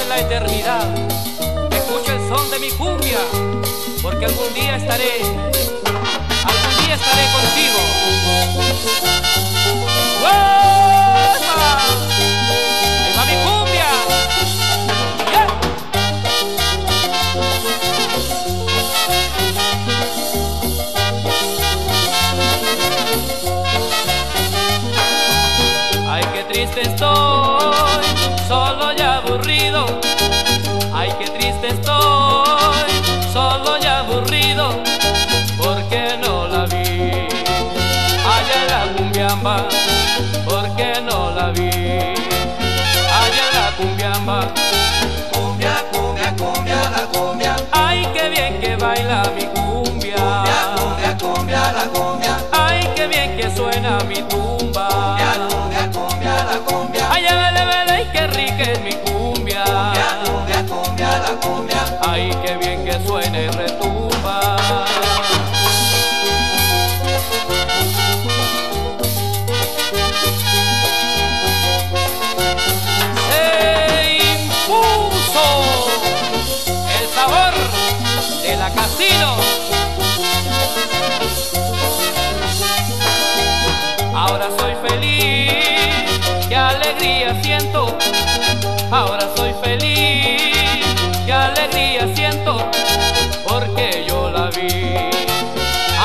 en la eternidad, escucha el son de mi cumbia, porque algún día estaré, algún día estaré contigo. ¡Ahí porque no la vi. Allá la cumbiamba, Cumbia, cumbia, cumbia, la cumbia. Siento. Ahora soy feliz, qué alegría siento, porque yo la vi.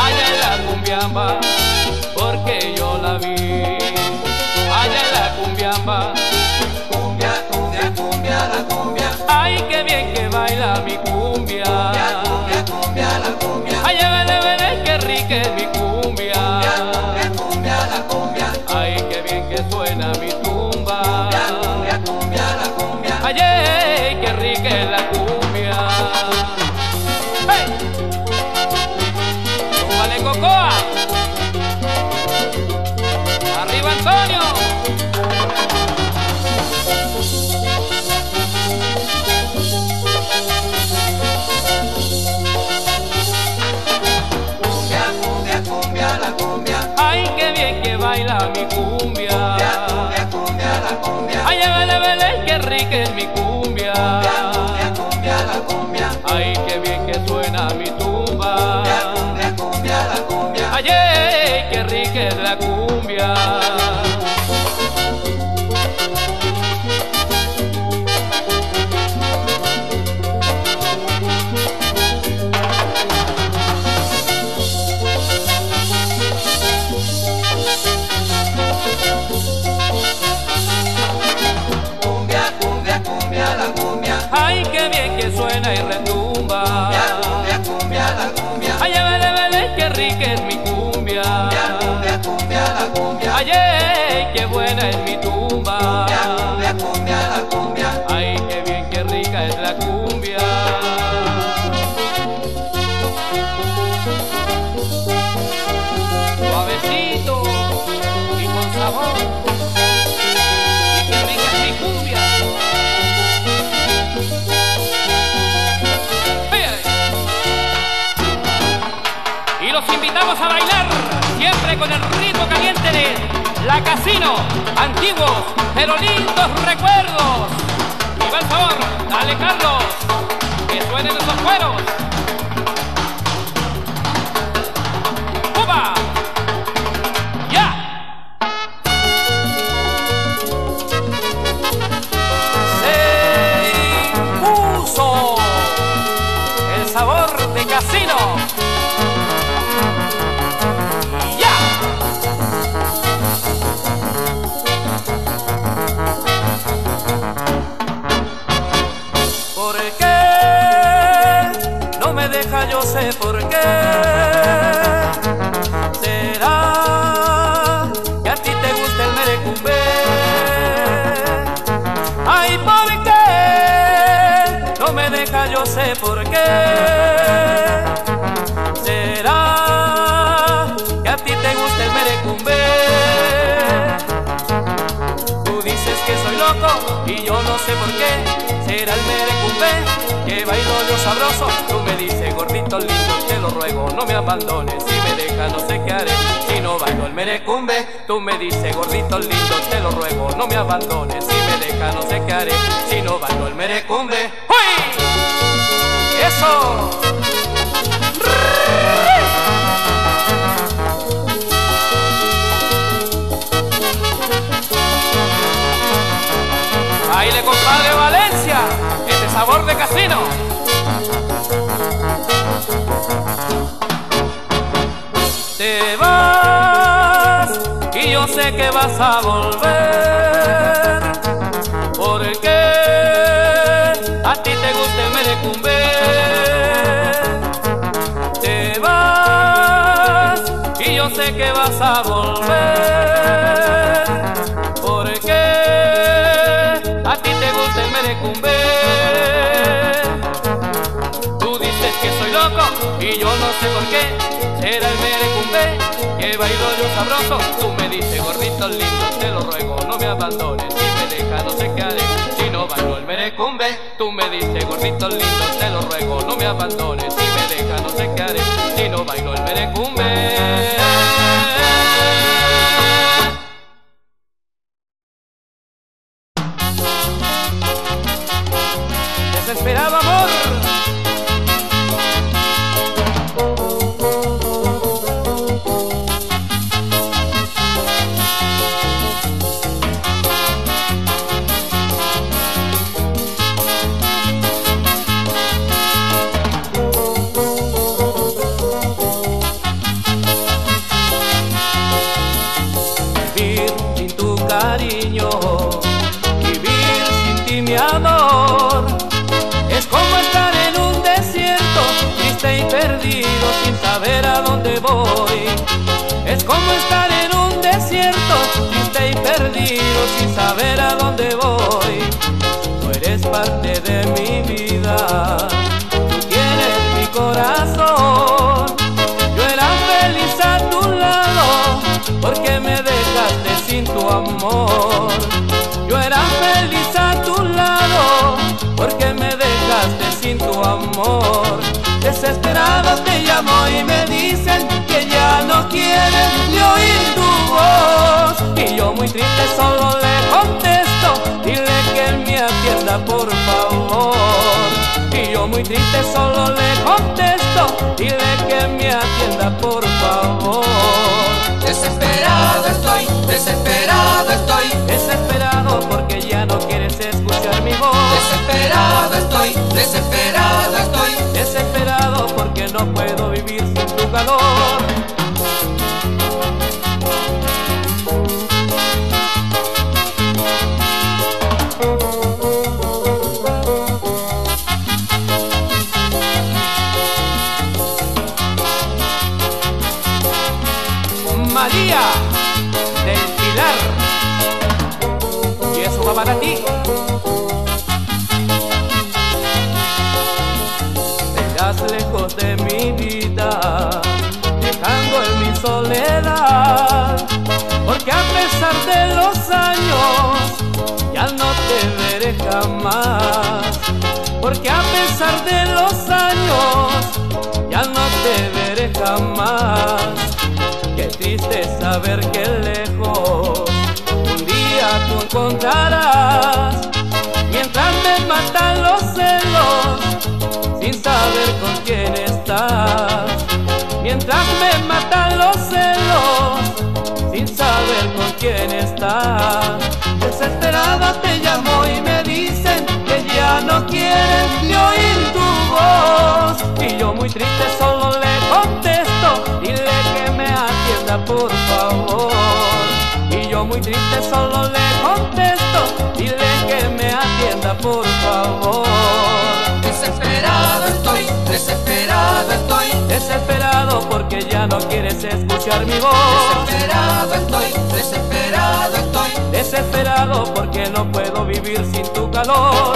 Allá en la cumbiamba, porque yo la vi. Allá en la cumbiamba, Cumbia, cumbia, cumbia, la cumbia. ay, qué bien que baila mi cumbia. Cumbia, cumbia, la cumbia. Ay, vele, vele, qué rica es mi mi cumbia! Cumbia, cumbia, la cumbia. ¡Ay, vele, vele, qué rica es mi cumbia! Cumbia, cumbia, la cumbia. ¡Ay, qué bien que suena mi tumba! Cumbia, cumbia, la cumbia. ¡Ay, qué rica es la cumbia! Cumbia, y bailar siempre con el ritmo caliente de La Casino, antiguos pero lindos recuerdos. Y va favor, dale Carlos, que suenen esos cueros. El merecumbe que bailo yo sabroso. Tú me dices, gordito lindo, te lo ruego, no me abandones. Si me dejas, no sé qué haré. Si no bailo el merecumbe, tú me dices, gordito lindo, te lo ruego, no me abandones. Si me dejas, no sé qué haré. Si no bailo el merecumbe. ¡Uy! ¡Eso! Casino. Te vas y yo sé que vas a volver. Porque a ti te gusta el merecumbe. Te vas y yo sé que vas a volver. Tú me dices gordito lindo, te lo ruego, no me abandones. Si me dejas no sé qué haré. Si no bailo el merecumbe, tú me dices gordito lindo, te lo ruego, no me abandones. Si me dejas no sé qué haré. Si no bailo el merecumbe. Porque me dejaste sin tu amor. Yo era feliz a tu lado, porque me dejaste sin tu amor. Desesperado te llamo y me dicen que ya no quieren ni oír tu voz. Y yo muy triste solo le contesto, dile que me atienda por favor. Y yo muy triste solo le contesto, dile que me atienda por favor. Desesperado estoy, desesperado estoy, Desesperado porque ya no quieres escuchar mi voz. desesperado estoy, desesperado estoy. Desesperado porque no puedo vivir sin tu calor. Para ti. Lejos de mi vida, dejando en mi soledad. Porque a pesar de los años, ya no te veré jamás. Porque a pesar de los años, ya no te veré jamás. Qué triste saber que día tú encontrarás. Mientras me matan los celos, sin saber con quién estás. Mientras me matan los celos, sin saber con quién estás. Desesperada te llamo y me dicen que ya no quieren ni oír tu voz. Y yo muy triste solo le contesto, dile que me atienda por favor. Yo muy triste solo le contesto, dile que me atienda por favor. Desesperado estoy, desesperado estoy, Desesperado porque ya no quieres escuchar mi voz. desesperado estoy, desesperado estoy. Desesperado porque no puedo vivir sin tu calor.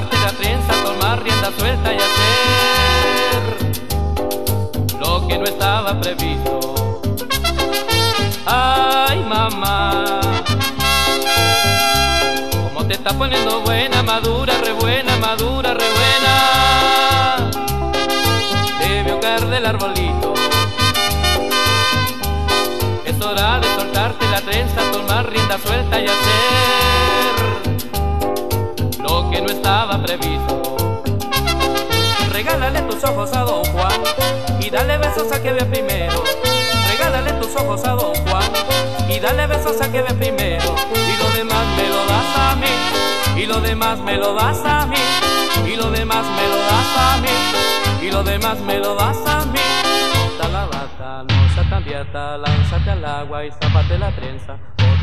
Parte la trenza, tomar rienda suelta y hacer lo que no estaba previsto. Ay, mamá. Como te está poniendo buena, madura, re buena, madura, re buena. Debió caer del arbolito. Es hora de soltarte la trenza, tomar rienda suelta y hacer Regálale tus ojos a Don Juan y dale besos a que vea primero. Regálale tus ojos a Don Juan y dale besos a que ve primero. Y lo demás me lo das a mí, y lo demás me lo das a mí, y lo demás me lo das a mí, y lo demás me lo das a mí. Bota la bata, no sea tan lánzate al agua y zápate la trenza.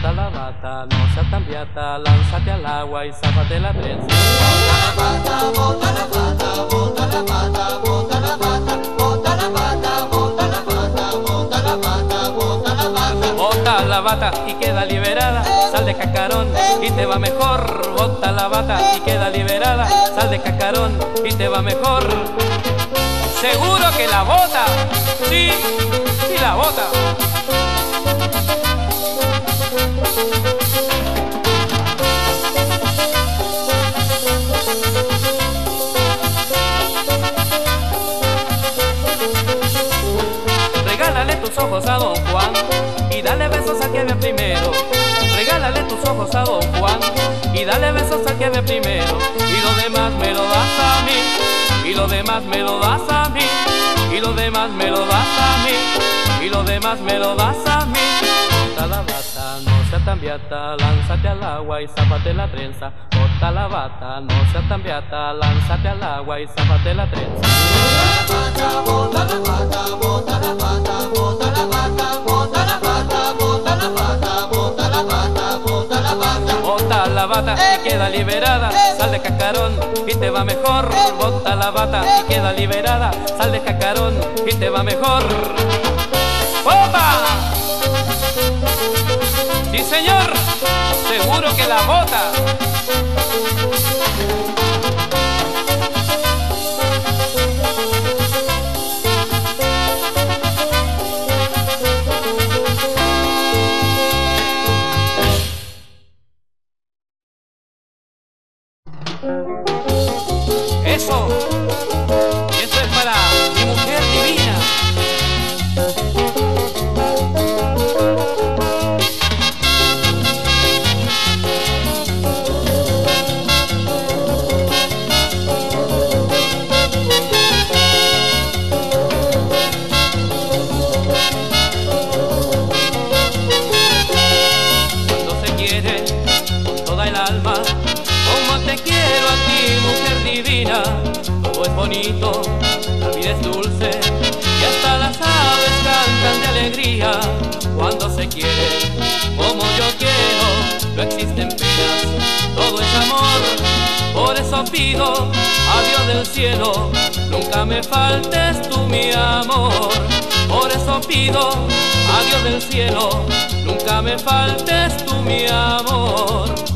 Bota la bata, no sea tan beata, lánzate al agua y zápate la trenza. Bota la bata, bota la bata, bota la bata, bota la bata, bota la bata, bota la bata, bota la bata, bota la bata. Bota la bata y queda liberada, sal de cacarón y te va mejor. Bota la bata y queda liberada, sal de cacarón y te va mejor. Seguro que la bota, sí, sí la bota. Regálale tus ojos a Don Juan y dale besos al que ve primero. Regálale tus ojos a Don Juan y dale besos al que ve primero. Y lo demás me lo das a mí, y lo demás me lo das a mí, y lo demás me lo das a mí, y lo demás me lo das a mí. Tan beata, lánzate al agua y zápate la trenza. Bota la bata, no sea tan beata, lánzate al agua y zápate la trenza. Bota la bata, bota la bata, bota la bata, bota la bata, bota la bata, bota la bata, bota la bata. Bota la bata y queda liberada, sal de cacarón y te va mejor. Bota la bata y queda liberada, sal de cacarón y te va mejor. ¡Opa! Sí, señor, seguro que la bota. Eso, Por eso pido a Dios del cielo, nunca me faltes tú mi amor. Por eso pido a Dios del cielo, nunca me faltes tú mi amor.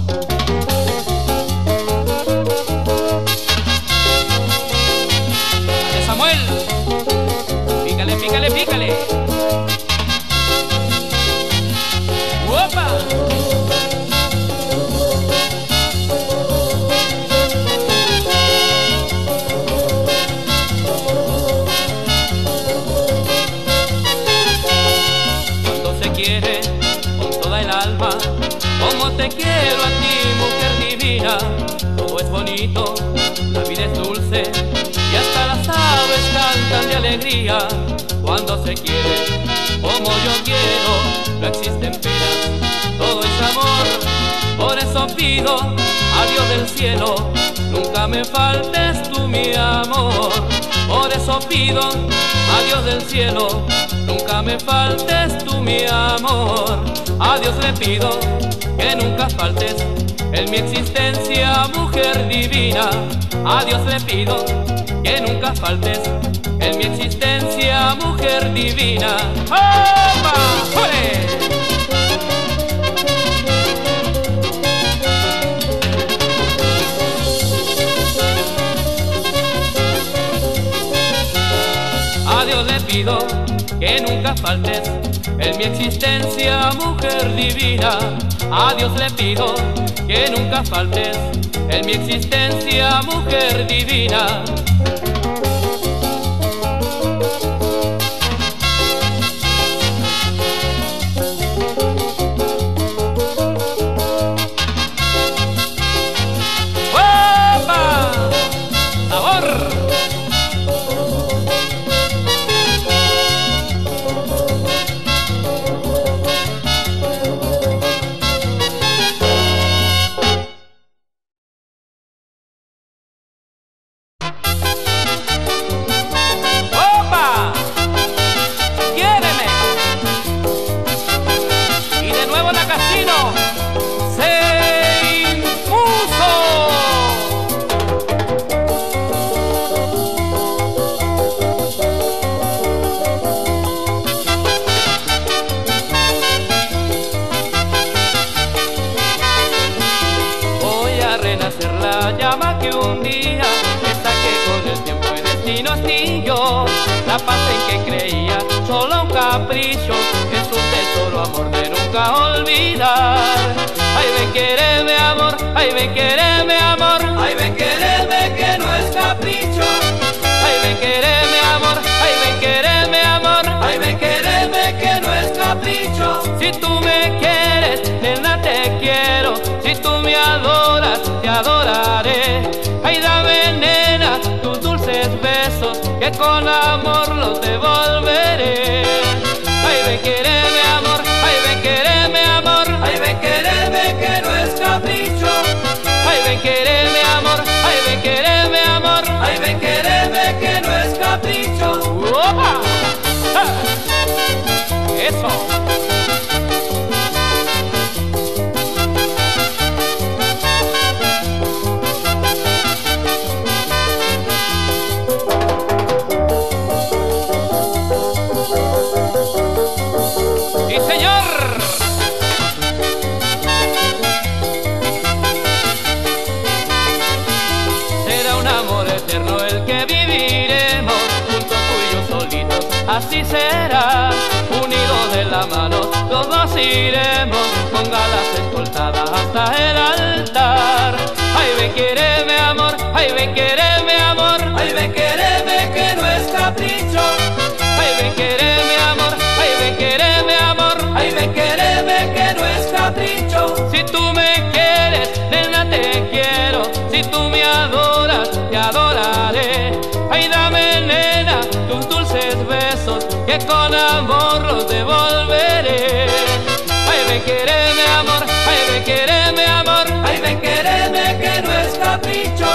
Quiero a ti, mujer divina. Todo es bonito, la vida es dulce y hasta las aves cantan de alegría. Cuando se quiere como yo quiero, no existen penas, todo es amor. Por eso pido a Dios del cielo, nunca me faltes tú mi amor. Por eso pido a Dios del cielo, nunca me faltes tú mi amor. A Dios le pido que nunca faltes en mi existencia, mujer divina. A Dios le pido que nunca faltes en mi existencia, mujer divina. ¡Opa! ¡Ole! A Dios le pido que nunca faltes en mi existencia, mujer divina. A Dios le pido que nunca faltes en mi existencia, mujer divina. Paz en que creía, solo un capricho, es un tesoro amor de nunca olvidar. Ay, ven, quereme amor, ay, ven, quereme amor, Ay, ven, quereme que no es capricho. ay, ven, quereme amor, ay, ven, quereme amor. Ay, ven, quereme que no es capricho. Si tú me quieres, nena, te quiero. Si tú me adoras, te adoraré. Ay, dame, nena, dulces besos, que con amor los devolveré. Ay, ven, quereme, amor, ay, ven, quereme, amor. Ay, ven, quereme será, unidos de la mano, los dos iremos que con amor los devolveré. Ay, ven, quereme, amor, ay, ven, quereme, amor. Ay, ven, quereme que no es capricho.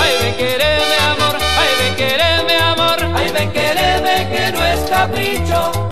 Ay, ven, quereme, amor, ay, ven, quereme, amor. Ay, ven, quereme que no es capricho.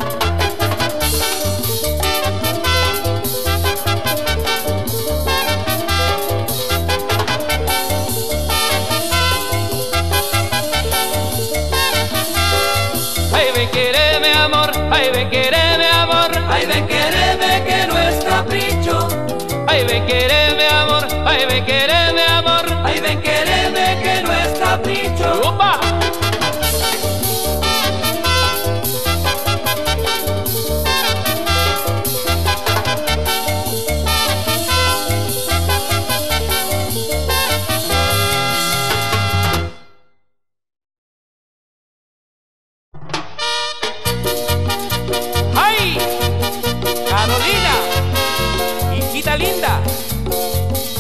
Linda,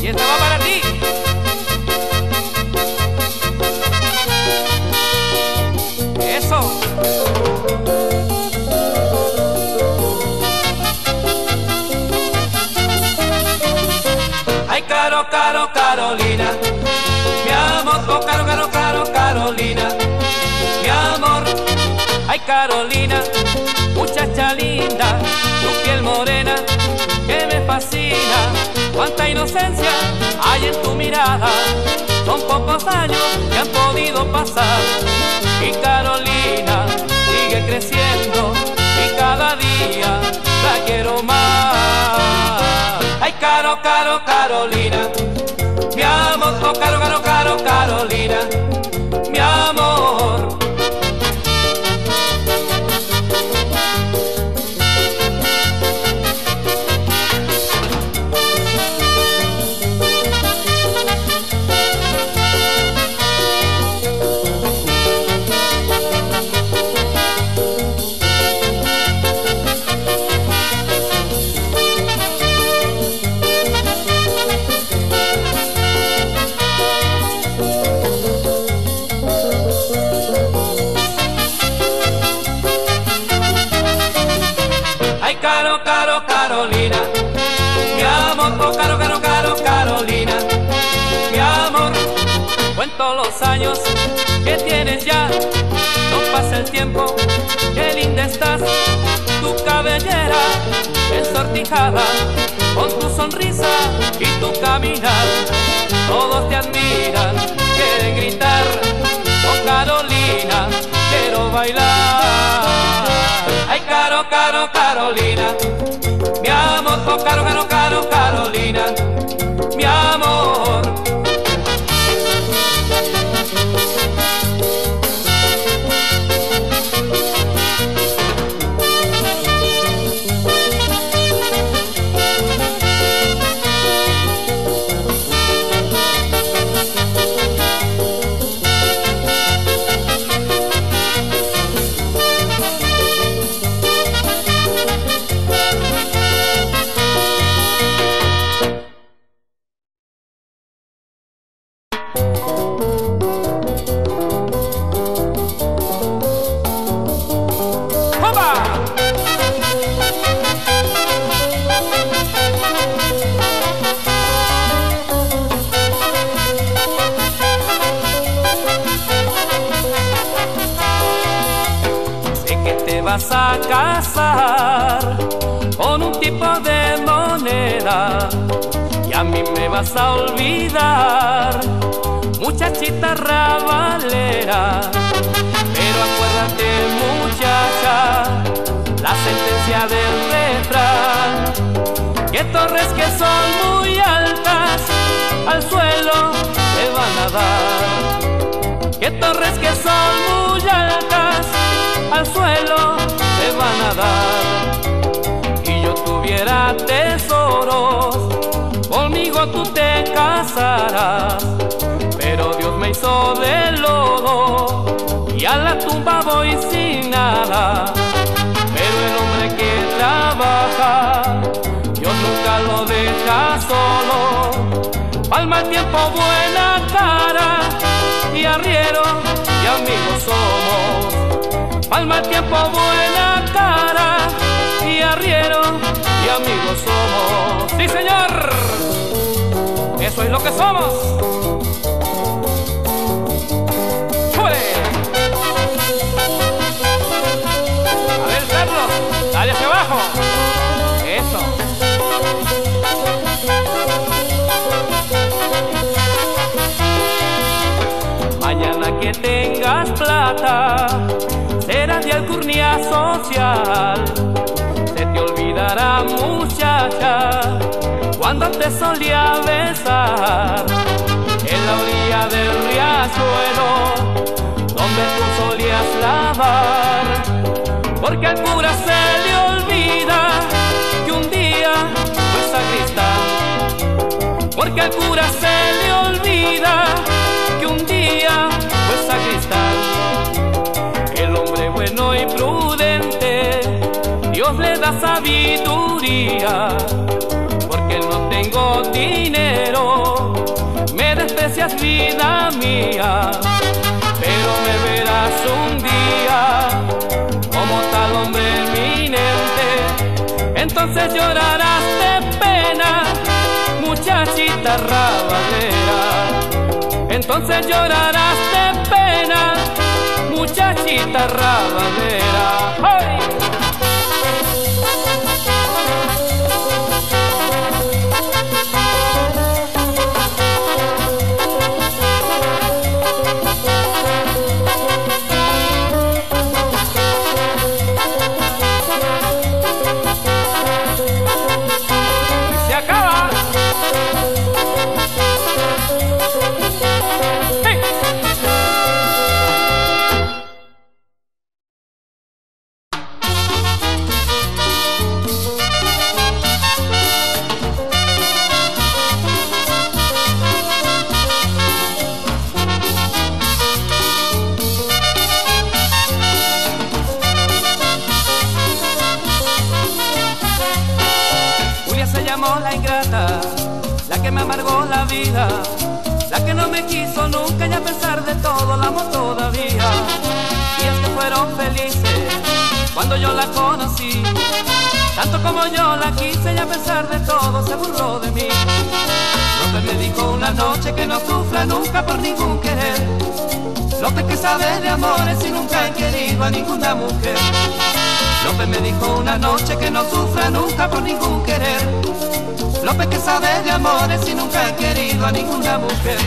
y esta va para ti. Eso. Ay, caro, caro, Carolina. Mi amor, oh, caro, caro, caro, Carolina. Mi amor, Ay, Carolina, muchacha linda, tu piel morena fascina, cuánta inocencia hay en tu mirada. Son pocos años que han podido pasar y Carolina sigue creciendo y cada día la quiero más. Ay, caro, caro, Carolina, mi amor, oh, caro, caro, caro, Carolina, mi amor. Carolina. Muchachita rabalera. Pero acuérdate muchacha, la sentencia del refrán, que torres que son muy altas al suelo te van a dar, que torres que son muy altas al suelo te van a dar, y yo tuviera tesoros, conmigo tú te casarás, pero Dios me hizo de lodo y a la tumba voy sin nada. Pero el hombre que trabaja, Dios nunca lo deja solo. Al mal tiempo buena cara y arriero y amigos somos. Al mal tiempo buena cara y arriero y amigos somos. Sí señor, eso es lo que somos. Dale hacia abajo. Eso. Mañana que tengas plata, serás de alcurnia social. Se te olvidará, muchacha, cuando te solía besar en la orilla del riachuelo donde tú solías lavar. Porque al cura se le olvida que un día fue sacristán. Porque al cura se le olvida que un día fue sacristán. El hombre bueno y prudente, Dios le da sabiduría. Porque no tengo dinero, me desprecias vida mía. Pero me verás un día Entonces llorarás de pena, muchachita rabalera. Entonces llorarás de pena, muchachita rabalera. ¡Ay! La ingrata, la que me amargó la vida, la que no me quiso nunca y a pesar de todo la amo todavía. Y es que fueron felices cuando yo la conocí, tanto como yo la quise y a pesar de todo se burló de mí. López me dijo una noche que no sufra nunca por ningún querer. López que sabe de amores y nunca he querido a ninguna mujer. López me dijo una noche que no sufra nunca por ningún querer. López que sabe de amores y nunca he querido a ninguna mujer.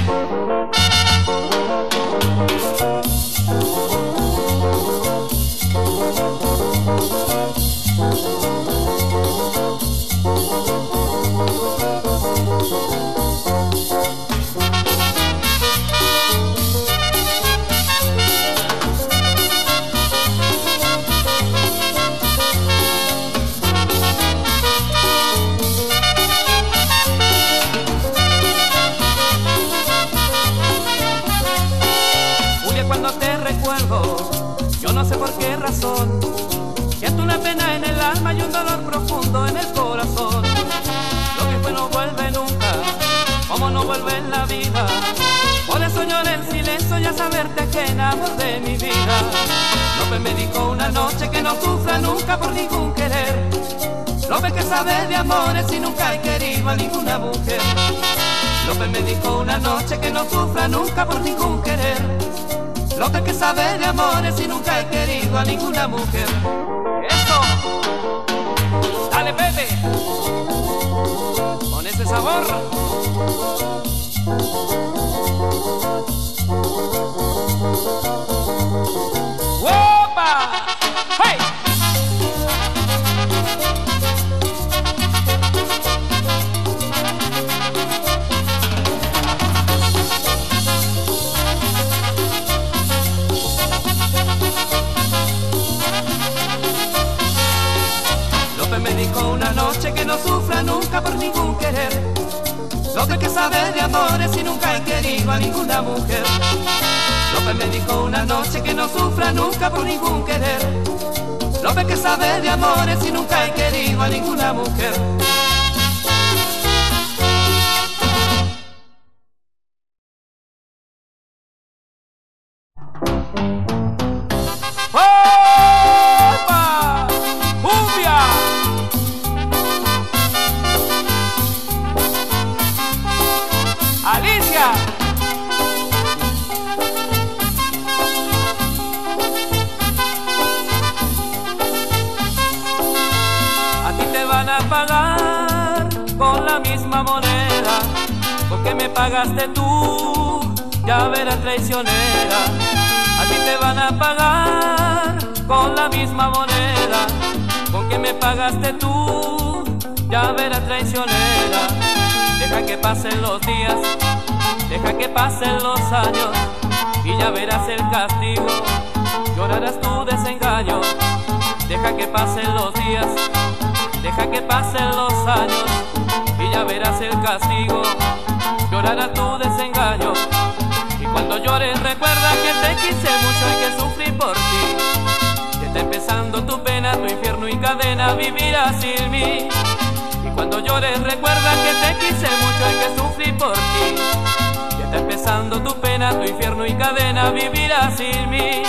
Alma y un dolor profundo en el corazón. Lo que fue no vuelve nunca, como no vuelve en la vida. Por eso lloré en silencio y a saberte ajena amor de mi vida. López me dijo una noche que no sufra nunca por ningún querer. López que sabe de amores y nunca he querido a ninguna mujer. López me dijo una noche que no sufra nunca por ningún querer. López que sabe de amores y nunca he querido a ninguna mujer. Dale, Pepe. Con ese sabor. No sufra nunca por ningún querer. López que sabe de amores y nunca he querido a ninguna mujer. López me dijo una noche que no sufra nunca por ningún querer. López que sabe de amores y nunca he querido a ninguna mujer. A pagar con la misma moneda con que me pagaste tú, ya verás traicionera. Deja que pasen los días, deja que pasen los años y ya verás el castigo, llorarás tu desengaño. Deja que pasen los días, deja que pasen los años y ya verás el castigo, llorarás tu desengaño. Cuando llores recuerda que te quise mucho y que sufrí por ti. Que está empezando tu pena, tu infierno y cadena, vivirás sin mí. Y cuando llores recuerda que te quise mucho y que sufrí por ti. Que está empezando tu pena, tu infierno y cadena, vivirás sin mí.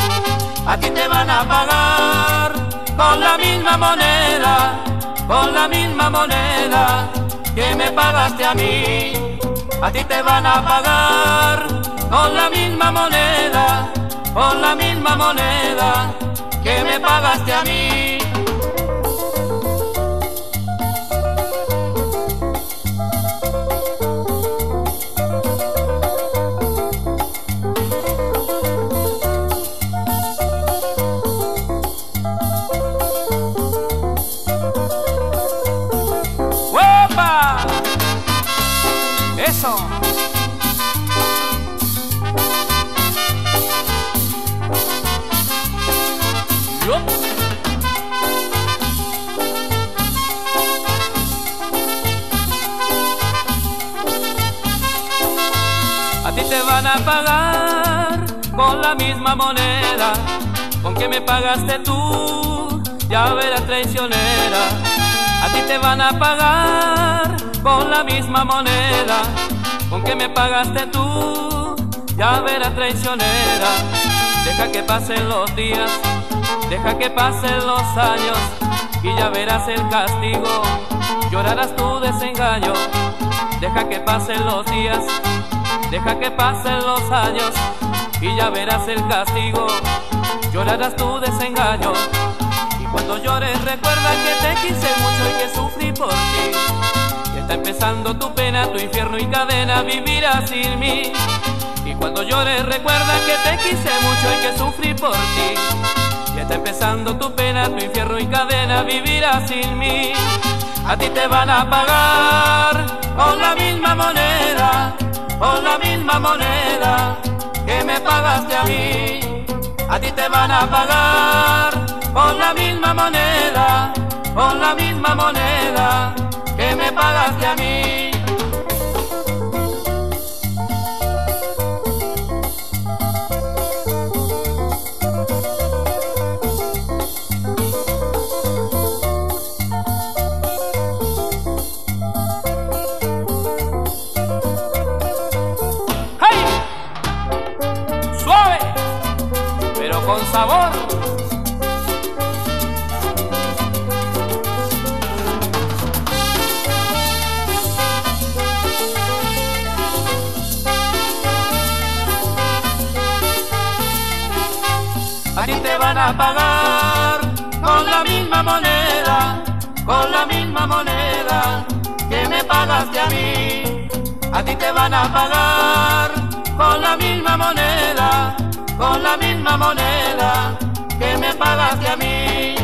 A ti te van a pagar con la misma moneda, con la misma moneda que me pagaste a mí. A ti te van a pagar con la misma moneda, con la misma moneda que me pagaste a mí. Traicionera. A ti te van a pagar con la misma moneda con que me pagaste tú, ya verás traicionera. Deja que pasen los días, deja que pasen los años y ya verás el castigo, llorarás tu desengaño. Deja que pasen los días, deja que pasen los años y ya verás el castigo, llorarás tu desengaño. Cuando llores recuerda que te quise mucho y que sufrí por ti. Y está empezando tu pena, tu infierno y cadena, vivirás sin mí. Y cuando llores recuerda que te quise mucho y que sufrí por ti. Y está empezando tu pena, tu infierno y cadena, vivirás sin mí. A ti te van a pagar con la misma moneda, con la misma moneda que me pagaste a mí. A ti te van a pagar con la misma moneda, con la misma moneda que me pagaste a mí. ¡Hey! Suave, pero con sabor. Pagar con la misma moneda, con la misma moneda que me pagaste a mí. A ti te van a pagar con la misma moneda, con la misma moneda que me pagaste a mí.